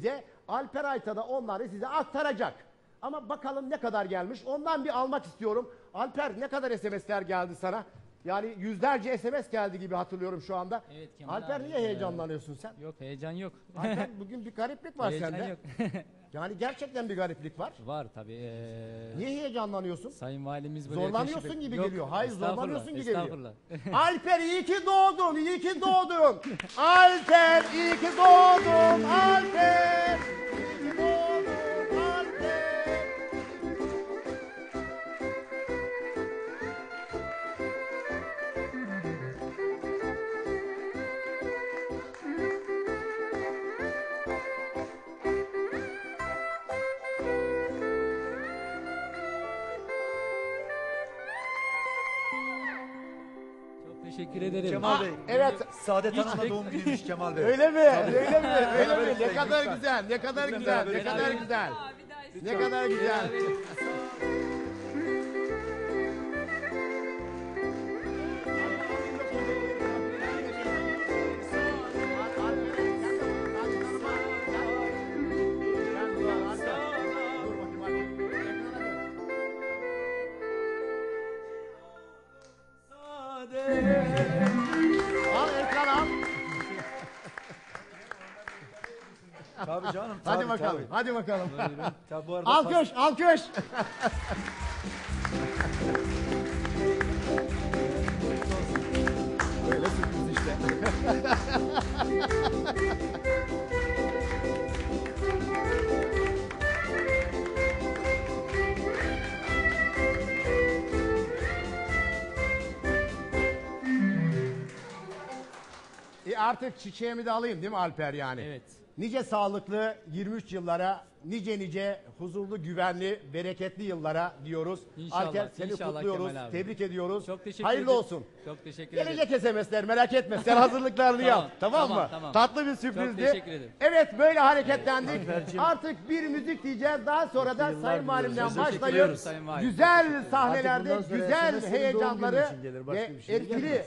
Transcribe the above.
size. Alper Ayta da onları size aktaracak. Ama bakalım ne kadar gelmiş. Ondan bir almak istiyorum. Alper ne kadar SMS'ler geldi sana? Yani yüzlerce SMS geldi gibi hatırlıyorum şu anda. Evet Kemal Alper abi, niye e, heyecanlanıyorsun sen? Yok heyecan yok. Alper bugün bir gariplik var heyecan sende. yok. Yani gerçekten bir gariplik var. Var tabii. ee, Niye heyecanlanıyorsun? Sayın Valimiz buraya Zorlanıyorsun gibi Yok, geliyor. Hayır, estağfurullah, zorlanıyorsun gibi geliyor. estağfurullah. Alper iyi ki doğdun, iyi ki doğdun. Alper iyi ki doğdun, Alper. Teşekkür ederim. Kemal Bey. Evet. Saadet Hiç Hanım'a bek- doğum günüymüş Kemal Bey. Öyle mi? Öyle mi? Öyle mi? Ne kadar güzel, ne kadar güzel, ne kadar güzel. Ne kadar güzel. Al ekran al. Tabii canım. Hadi tabii, bakalım. Hadi bakalım. Tabii. Tabii bu arada Alkış, alkış. artık çiçeğimi de alayım değil mi Alper yani? Evet. Nice sağlıklı 23 yıllara, nice nice huzurlu, güvenli, bereketli yıllara diyoruz. İnşallah, Alper seni inşallah kutluyoruz, Kemal abi. tebrik ediyoruz. Çok teşekkür Hayırlı ederim. olsun. Çok teşekkür ederim. Gelecek SMS'ler merak etme. Sen hazırlıklarını Tamam, yap. Tamam, tamam, mı? tamam. Tatlı bir sürprizdi. Çok teşekkür ederim. Evet böyle hareketlendik. Artık bir müzik diyeceğiz. Daha sonra da Sayın Valim'den başlayıp ediyoruz Sayın Valim. güzel sahnelerde bundan sonra güzel SMS doğum heyecanları için gelir, başka ve bir şey gelmez. etkili